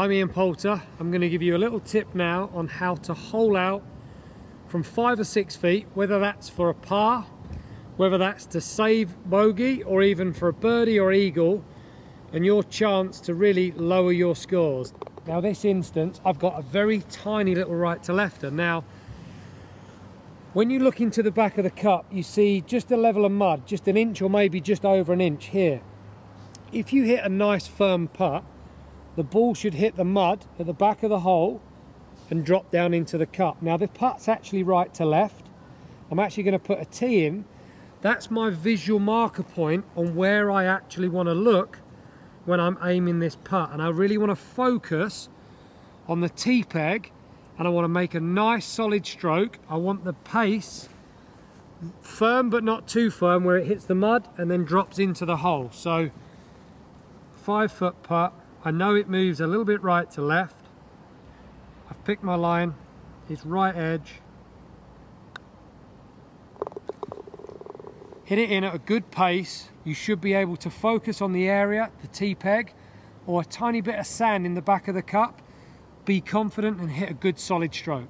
I'm Ian Poulter. I'm going to give you a little tip now on how to hole out from five or six feet, whether that's for a par, whether that's to save bogey or even for a birdie or eagle, and your chance to really lower your scores. Now this instance, I've got a very tiny little right to lefter. Now, when you look into the back of the cup, you see just a level of mud, just an inch or maybe just over an inch here. If you hit a nice firm putt, the ball should hit the mud at the back of the hole and drop down into the cup. Now the putt's actually right to left. I'm actually going to put a tee in. That's my visual marker point on where I actually want to look when I'm aiming this putt. And I really want to focus on the tee peg and I want to make a nice solid stroke. I want the pace firm but not too firm where it hits the mud and then drops into the hole. So five foot putt. I know it moves a little bit right to left. I've picked my line, it's right edge. Hit it in at a good pace. You should be able to focus on the area, the tee peg, or a tiny bit of sand in the back of the cup be confident and hit a good solid stroke.